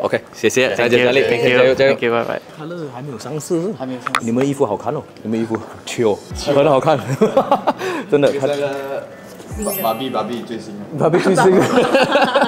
OK，谢谢，再见，再见，再见，再见，拜拜。还没有上市，还没有上市。你们衣服好看哦，你们衣服球很好看，真的。那个芭比芭比最新，芭比最新。